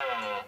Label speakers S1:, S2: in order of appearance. S1: Oh.